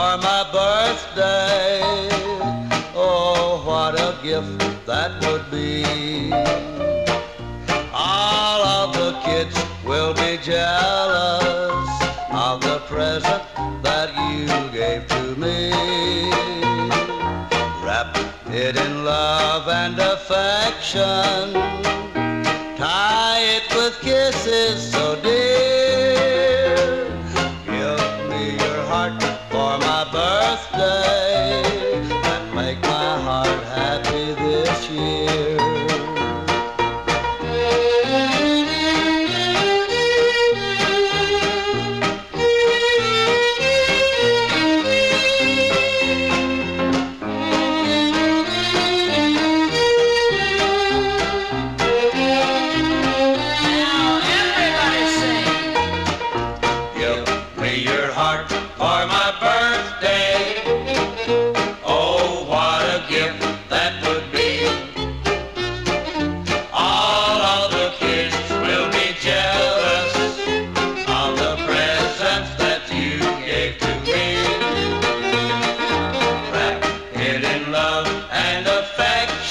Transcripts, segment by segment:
for my birthday. Oh, what a gift that would be. All of the kids will be jealous of the present that you gave to me. Wrap it in love and affection. Tie it with kisses so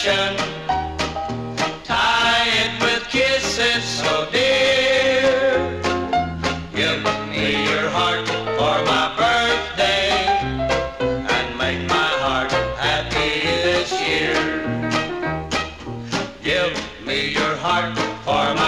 affection. Tie it with kisses so dear. Give me your heart for my birthday and make my heart happy this year. Give me your heart for